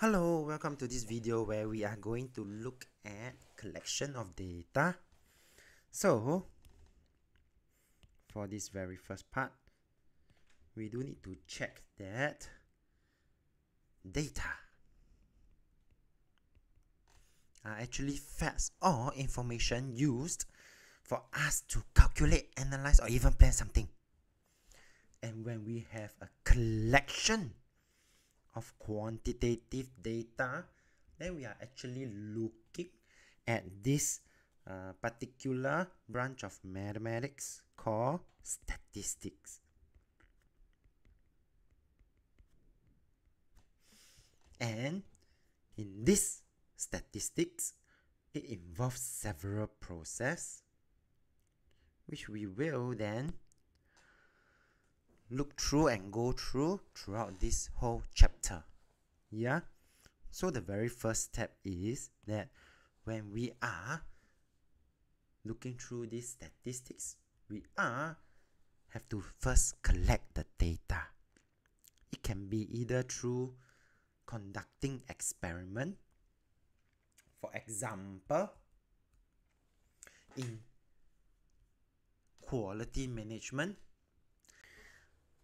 Hello, welcome to this video where we are going to look at collection of data. So, for this very first part, we do need to check that data are actually facts or information used for us to calculate, analyze, or even plan something. And when we have a collection of quantitative data, then we are actually looking at this uh, particular branch of mathematics called statistics. And in this statistics, it involves several processes which we will then look through and go through throughout this whole chapter. Yeah? So the very first step is that when we are looking through these statistics, we are have to first collect the data. It can be either through conducting experiment. For example, in quality management,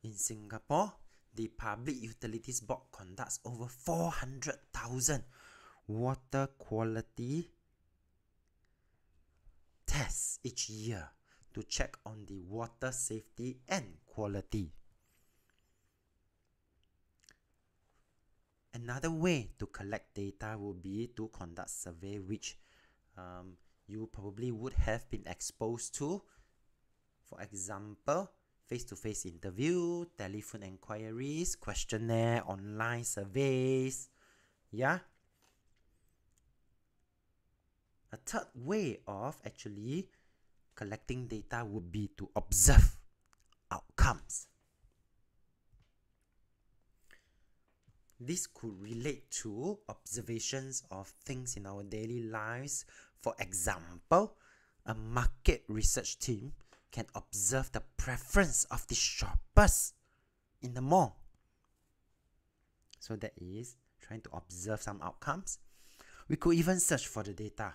in Singapore, the Public Utilities Board conducts over 400,000 water quality tests each year to check on the water safety and quality. Another way to collect data would be to conduct survey which um, you probably would have been exposed to. For example, face-to-face interview, telephone inquiries, questionnaire, online surveys. Yeah. A third way of actually collecting data would be to observe outcomes. This could relate to observations of things in our daily lives. For example, a market research team can observe the preference of the shoppers in the mall. So that is trying to observe some outcomes. We could even search for the data.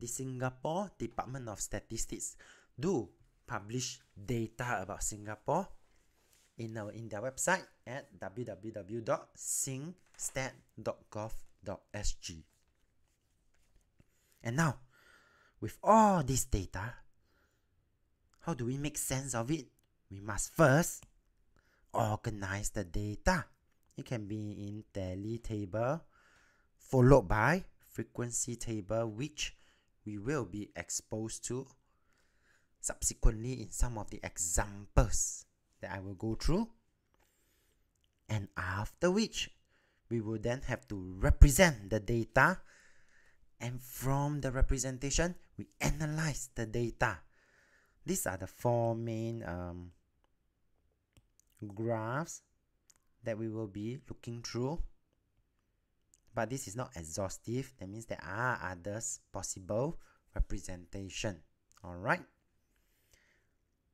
The Singapore Department of Statistics do publish data about Singapore in our in their website at www.singstat.gov.sg. And now, with all this data, how do we make sense of it? We must first organize the data. It can be in tally table, followed by frequency table, which we will be exposed to subsequently in some of the examples that I will go through. And after which, we will then have to represent the data. And from the representation, we analyze the data. These are the four main um, graphs that we will be looking through. But this is not exhaustive. That means there are others possible representation. Alright.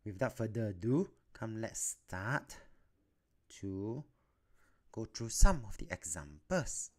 Without further ado, come let's start to go through some of the examples.